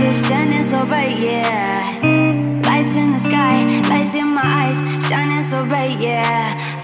is shining so bright, yeah Lights in the sky, lights in my eyes Shining so bright, yeah.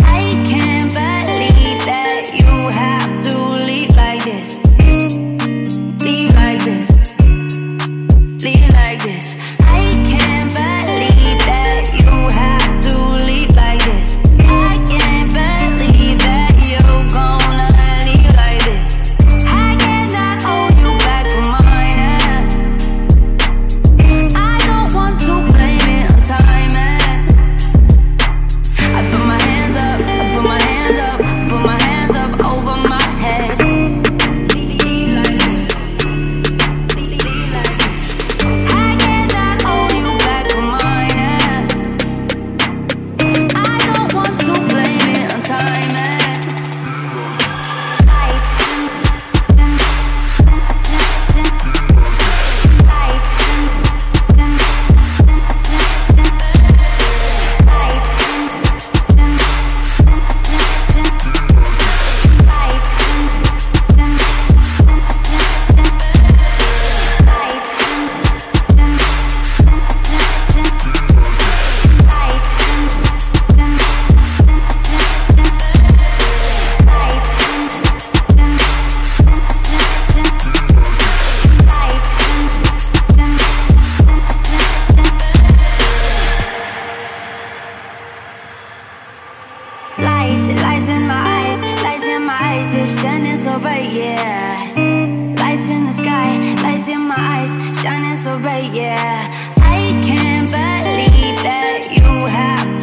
Lights in my eyes, lights in my eyes, it's shining so bright, yeah. Lights in the sky, lights in my eyes, shining so bright, yeah. I can't believe that you have.